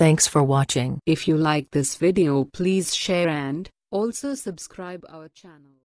Thanks for watching. If you like this video please share and also subscribe our channel.